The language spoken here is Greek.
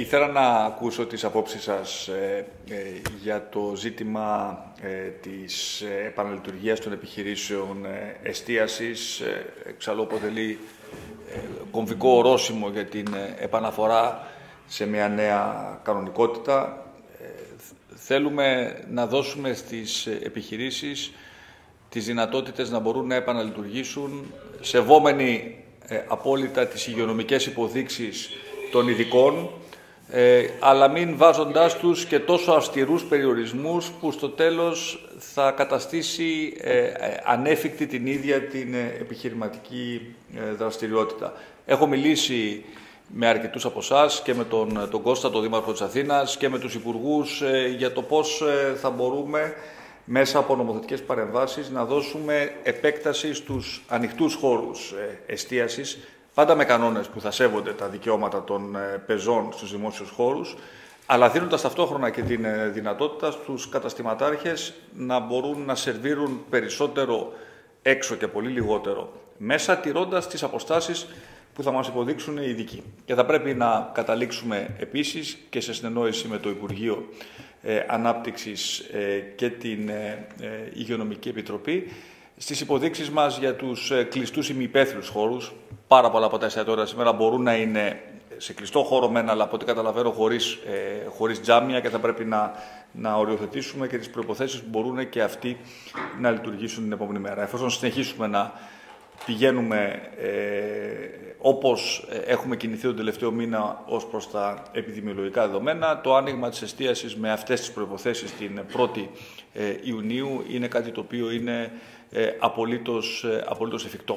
ήθελα να ακούσω τις απόψεις σας ε, ε, για το ζήτημα ε, της επαναλειτουργίας των επιχειρήσεων εστίασης. Εξαλλού αποτελεί κομβικό ορόσημο για την επαναφορά σε μια νέα κανονικότητα. Θέλουμε να δώσουμε στις επιχειρήσεις τις δυνατότητες να μπορούν να επαναλειτουργήσουν σεβόμενοι απόλυτα τις υγειονομικές υποδείξεις των ειδικών, ε, αλλά μην βάζοντάς τους και τόσο αυστηρούς περιορισμούς που στο τέλος θα καταστήσει ε, ε ανέφικτη την ίδια την ε, επιχειρηματική δραστηριότητα. Έχω μιλήσει με αρκετούς από εσάς και με τον, τον Κώστα, τον Δήμαρχο της Αθήνας και με τους Υπουργούς για το πώς θα μπορούμε μέσα από νομοθετικές παρεμβάσεις να δώσουμε επέκταση στους ανοιχτούς χώρους εστίασης πάντα με κανόνες που θα σέβονται τα δικαιώματα των ε, πεζών στους δημόσιους χώρους, αλλά δίνοντας ταυτόχρονα και την ε, δυνατότητα στους καταστηματάρχες να μπορούν να σερβίρουν περισσότερο έξω και πολύ λιγότερο μέσα, τηρώντας τις αποστάσεις που θα μας υποδείξουν οι ειδικοί. Και θα πρέπει να καταλήξουμε επίσης και σε συνεννόηση με το Υπουργείο ε, Ανάπτυξης ε, και την ε, Υγειονομική Επιτροπή στις υποδείξεις μας για τους κλειστούς ημιπέθριους χώρους, Πάρα πολλά από τα εστιατόρια σήμερα μπορούν να είναι σε κλειστό χώρο μένα, αλλά από ό,τι καταλαβαίνω χωρίς, ε, χωρίς τζάμια και θα πρέπει να, να οριοθετήσουμε και τις προϋποθέσεις που μπορούν και αυτοί να λειτουργήσουν την επόμενη μέρα. Εφόσον συνεχίσουμε να πηγαίνουμε ε, όπως έχουμε κινηθεί τον τελευταίο μήνα ως προς τα επιδημιολογικά δεδομένα, το άνοιγμα της εστίασης με αυτές τις προϋποθέσεις την 1η ε, Ιουνίου είναι κάτι το οποίο είναι ε, απολύτως, ε, απολύτως εφικτό.